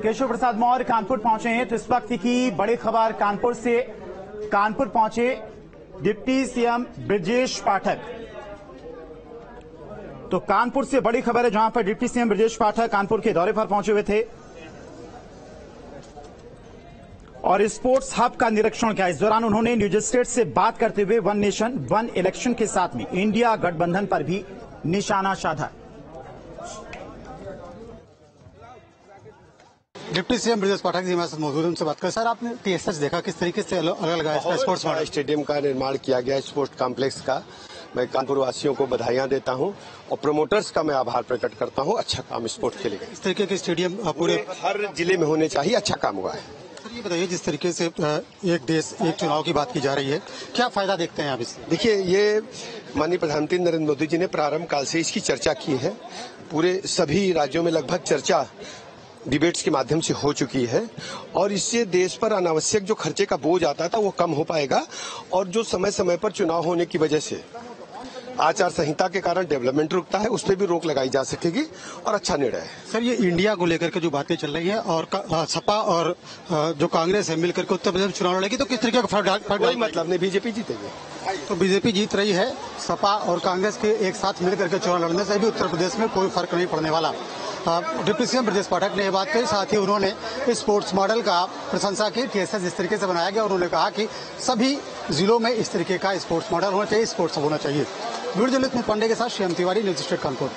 केशव प्रसाद मौर्य कानपुर पहुँचे हैं तो इस वक्त की बड़ी खबर कानपुर से कानपुर पहुँचे डिप्टी सीएम ब्रजेश पाठक। तो कानपुर से बड़ी खबर है जहाँ पर डिप्टी सीएम ब्रजेश पाठक कानपुर के दौरे पर पहुँचे हुए थे। और स्पोर्ट्स हब का निरीक्षण किया। इस दौरान उन्होंने न्यूज़ स्टेट से बात करते हुए वन नेशन, वन इलेक्शन के साथ में इंडिया गठबंधन पर भी निशाना साधा। डिप्टी सीएम ब्रजेश पाठक जी हमारे साथ मौजूद हैं उनसे बात कर। सर आपने टीएसएच देखा? किस तरीके से अलग अलग इसका स्पोर्ट्स बड़ा स्टेडियम का निर्माण किया गया स्पोर्ट्स कॉम्प्लेक्स का। मैं कानपुर वासियों को बधाइयाँ देता हूँ और प्रमोटर्स का मैं आभार प्रकट करता हूँ। अच्छा काम स्पोर्ट्स के लिए। इस तरीके के स्टेडियम पूरे हर ज़िले में होने चाहिए अच्छा काम हुआ है। सर ये बताइए जिस तरीके से एक देश एक चुनाव की बात की जा रही है क्या फ़ायदा देखते हैं आप इससे? देखिए ये माननीय प्रधानमंत्री नरेंद्र मोदी जी ने प्रारंभ काल से इसकी चर्चा की है। पूरे सभी राज्यों में लगभग चर्चा डिबेट्स के माध्यम से हो चुकी है और इससे देश पर अनावश्यक जो खर्चे का बोझ आता था वो कम हो पाएगा और जो समय समय पर चुनाव होने की वजह से आचार संहिता के कारण डेवलपमेंट रुकता है उस पर भी रोक लगाई जा सकेगी और अच्छा निर्णय है। सर ये इंडिया को लेकर के जो बातें चल रही है और सपा और जो कांग्रेस है मिलकर के उत्तर प्रदेश में चुनाव लड़ेगी तो किस तरीके का फ़र्क कोई मतलब नहीं बीजेपी जीतेगी। तो बीजेपी जीत रही है, सपा और कांग्रेस के एक साथ मिलकर के चुनाव लड़ने से भी उत्तर प्रदेश में कोई फ़र्क नहीं पड़ने वाला। डिप्टी सीएम ब्रजेश पाठक ने यह बात कही, साथ ही उन्होंने इस स्पोर्ट्स मॉडल का प्रशंसा की टीएसएस जिस तरीके से बनाया गया, और उन्होंने कहा कि सभी जिलों में इस तरीके का स्पोर्ट्स मॉडल होना चाहिए, स्पोर्ट्स होना चाहिए। वीडियो जलित पांडे के साथ श्याम तिवारी, न्यूज़ स्टेट कानपुर।